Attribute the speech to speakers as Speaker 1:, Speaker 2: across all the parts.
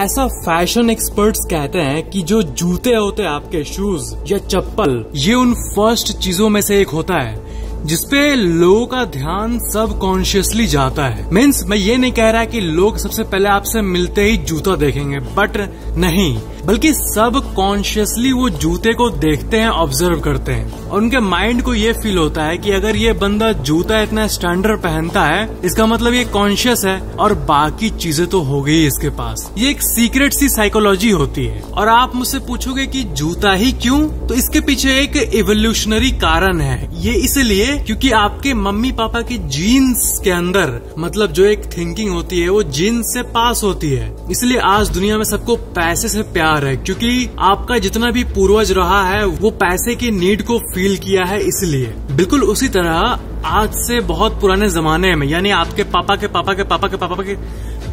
Speaker 1: ऐसा fashion experts कहते हैं कि जो जूते होते हैं आपके शूज़ या चप्पल, ये उन फ़र्स्ट चीज़ों में से एक होता है, जिसपे लोगों का ध्यान सब कॉन्शियसली जाता है। मीन्स मैं ये नहीं कह रहा कि लोग सबसे पहले आपसे मिलते ही जूता देखेंगे बट नहीं। बल्कि सब कॉन्शियसली वो जूते को देखते हैं ऑब्ज़र्व करते हैं। और उनके माइंड को ये फील होता है कि अगर ये बंदा जूता इतना स्टैंडर्ड पहनता है, इसका मतलब ये कॉन्शियस है, और बाकी चीज़ें तो हो गई इसके पास। ये एक सीक्रेट सी साइकोलॉजी होती है। और आप मुझसे पूछोगे कि जूता ही क्यों? तो इसके पीछे एक इवोल्यूशनरी कारण है। ये इसलिए क्योंकि आपके मम्मी पापा के जीन्स के अंदर मतलब जो एक थिंकिंग होती है, वो जीन्स से पास होती है। इसलिए आज दुनिया में सबको पैसे से प्यार है, क्योंकि आपका जितना भी पूर्वज रहा है, वो पैसे की नीड को फील किया है इसलिए। बिल्कुल उसी तरह आज से बहुत पुराने जमाने में, यानी आपके पापा के पापा के पापा के पापा के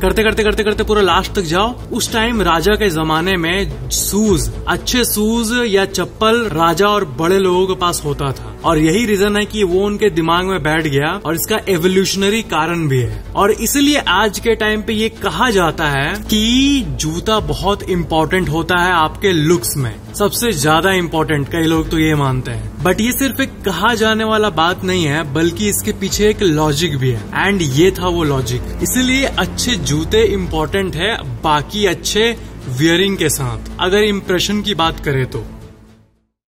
Speaker 1: करते करते करते करते पूरा लास्ट तक जाओ, उस टाइम राजा के जमाने में शूज़, अच्छे शूज़ या चप्पल राजा और बड़े लोगों के पास होता था। और यही रीजन है कि वो उनके दिमाग में बैठ गया और इसका एवोल्यूशनरी कारण भी है। और इसलिए आज के टाइम पे ये कहा जाता है कि जूता बहुत इम्पोर्टेंट होता है आपके लुक्स में। सबसे ज़्यादा इम्पोर्टेंट कई लोग तो ये मानते हैं। बट ये सिर्फ़ एक कहा जाने वाला बात नहीं है, बल्कि इसके पीछे एक लॉजिक भी है। एंड ये था वो लॉजिक इसलिए अच्छे जूते इम्पोर्टेंट है, बाकी अच्छे वियरिंग के साथ। अगर इम्प्रेशन की बात करें तो।